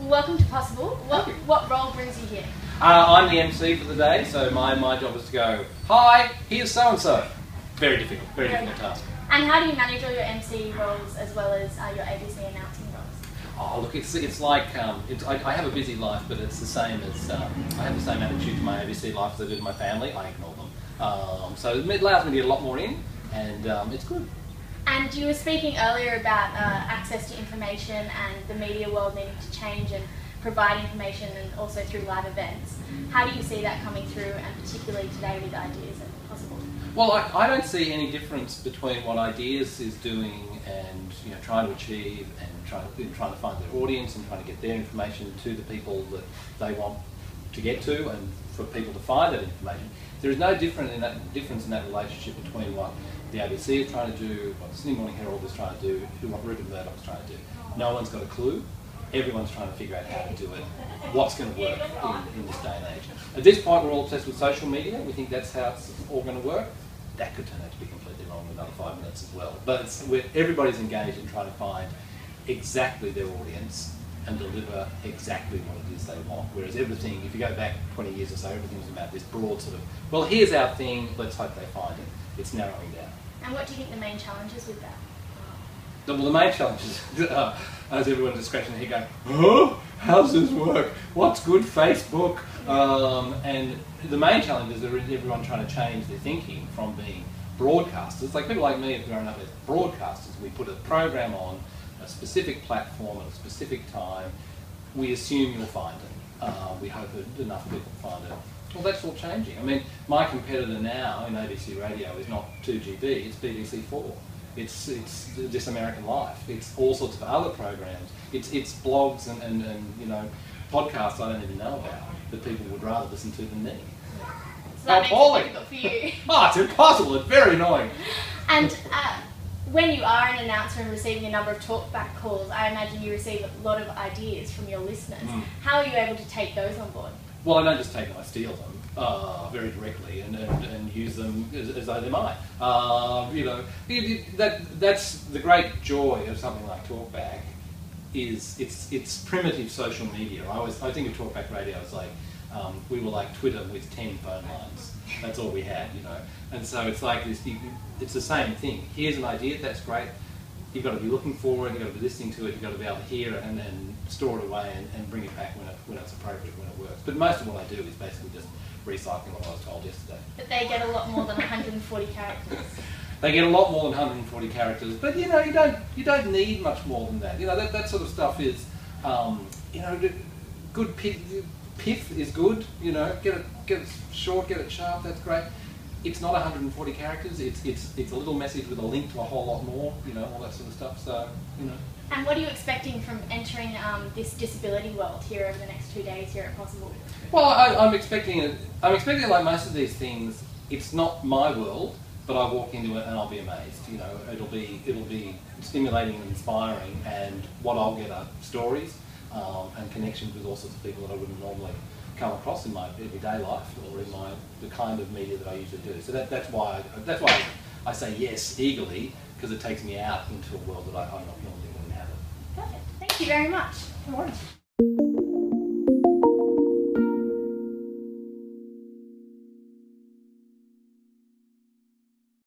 Welcome to Possible. What, what role brings you here? Uh, I'm the MC for the day, so my, my job is to go, Hi, here's so and so. Very difficult, very Very difficult task. And how do you manage all your MC roles as well as uh, your ABC announcing roles? Oh, look, it's, it's like, um, it's, I, I have a busy life, but it's the same as, um, I have the same attitude to my ABC life as I do to my family. I ignore them. Um, so it allows me to get a lot more in, and um, it's good. And you were speaking earlier about uh, access to information and the media world needing to change and provide information and also through live events. How do you see that coming through and particularly today with ideas and possible? Well, I, I don't see any difference between what Ideas is doing and you know trying to achieve and trying trying to find their audience and trying to get their information to the people that they want to get to and for people to find that information. There is no in that difference in that relationship between what the ABC is trying to do, what the Sydney Morning Herald is trying to do, who what Rupert is trying to do. No one's got a clue. Everyone's trying to figure out how to do it, what's going to work in, in this day and age. At this point, we're all obsessed with social media. We think that's how it's all going to work. That could turn out to be completely wrong in another five minutes as well. But everybody's engaged in trying to find exactly their audience and deliver exactly what it is they want. Whereas everything, if you go back 20 years or so, everything was about this broad sort of, well, here's our thing, let's hope they find it. It's narrowing down. And what do you think the main challenges with that? The, well, the main challenges is, uh, as everyone is scratching their head going, oh, how's this work? What's good Facebook? Um, and the main challenge is that everyone trying to change their thinking from being broadcasters. Like people like me have grown up as broadcasters. We put a program on a specific platform at a specific time. We assume you'll find it. Uh, we hope that enough people find it. Well, that's all changing. I mean, my competitor now in ABC Radio is not 2GB, it's BBC 4. It's, it's This American Life. It's all sorts of other programs. It's, it's blogs and, and, and, you know, podcasts I don't even know about that people would rather listen to than me. So Oh, makes it. Oh, it's impossible. It's very annoying. And uh, when you are an announcer and receiving a number of talkback calls, I imagine you receive a lot of ideas from your listeners. Mm. How are you able to take those on board? Well, I don't just take them, I steal them uh, very directly and, and, and use them as, as though they're mine. Uh, you know, that, that's the great joy of something like Talkback is it's, it's primitive social media. I, always, I think of Talkback Radio as like, um, we were like Twitter with 10 phone lines. That's all we had, you know. And so it's like this, you, it's the same thing. Here's an idea, that's great. You've got to be looking for it, you've got to be listening to it, you've got to be able to hear it and then store it away and, and bring it back when, it, when it's appropriate, when it works. But most of what I do is basically just recycling what I was told yesterday. But they get a lot more than 140 characters. They get a lot more than 140 characters, but you know you don't you don't need much more than that. You know that, that sort of stuff is, um, you know, good pith, pith is good. You know, get it get it short, get it sharp. That's great. It's not 140 characters. It's it's it's a little message with a link to a whole lot more. You know, all that sort of stuff. So you know. And what are you expecting from entering um, this disability world here over the next two days here at Possible? Well, I, I'm expecting it. I'm expecting like most of these things. It's not my world, but I walk into it and I'll be amazed. You know, it'll be it'll be stimulating and inspiring, and what I'll get are stories um, and connections with all sorts of people that I wouldn't normally come across in my everyday life or in my the kind of media that I usually do. So that, that's why I, that's why I say yes eagerly because it takes me out into a world that I, I'm not normally to inhabit. Perfect. Thank you very much. No worries.